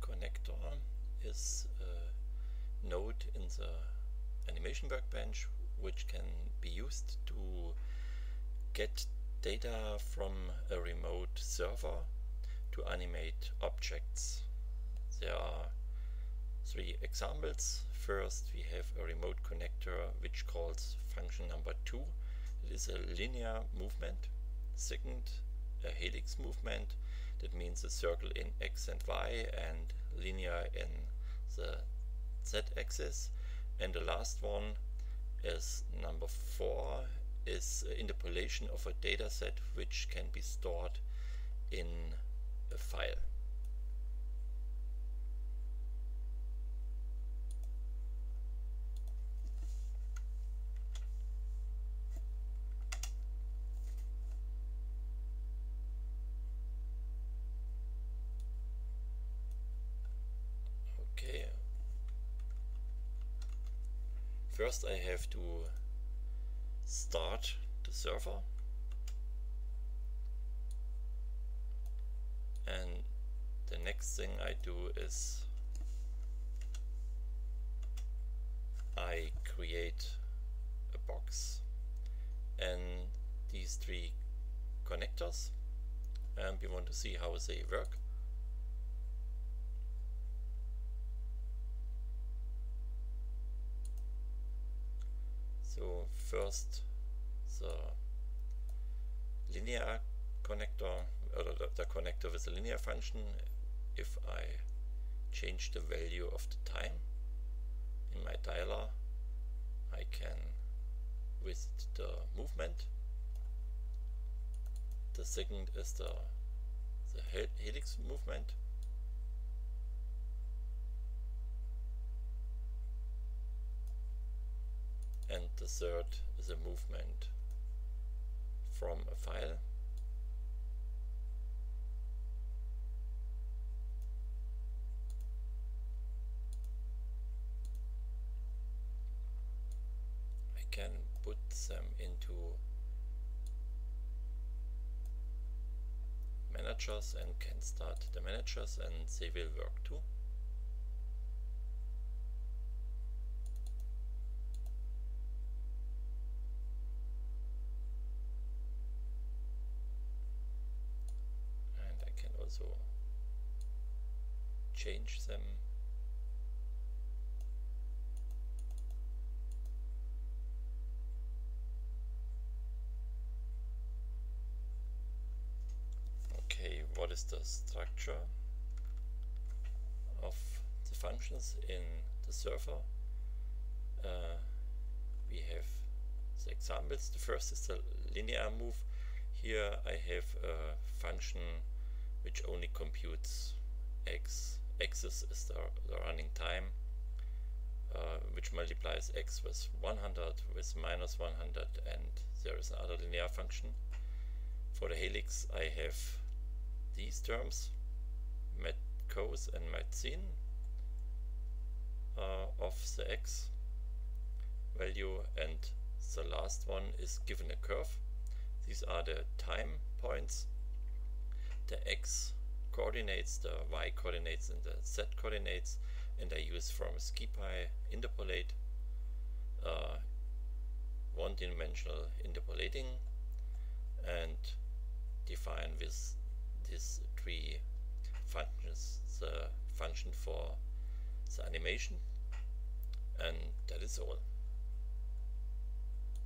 connector is a node in the animation workbench which can be used to get data from a remote server to animate objects. There are three examples. First we have a remote connector which calls function number 2. It is a linear movement. Second a helix movement. That means a circle in x and y and linear in the z-axis. And the last one is number 4 is interpolation of a dataset which can be stored in a file. First I have to start the server. And the next thing I do is I create a box. And these three connectors and we want to see how they work So first. The linear connector or the, the connector with the linear function if I change the value of the time in my dialer I can with the movement the second is the the helix movement and the third is a movement from a file. I can put them into managers and can start the managers and they will work too also change them. Okay what is the structure of the functions in the server? Uh, we have the examples. The first is the linear move. Here I have a function which only computes x. axis is the, the running time, uh, which multiplies x with 100, with minus 100, and there is another linear function. For the helix, I have these terms, met cos and met sin uh, of the x value, and the last one is given a curve. These are the time points the x coordinates, the y coordinates and the z coordinates and I use from SciPy interpolate uh, one-dimensional interpolating and define with these three functions the function for the animation and that is all.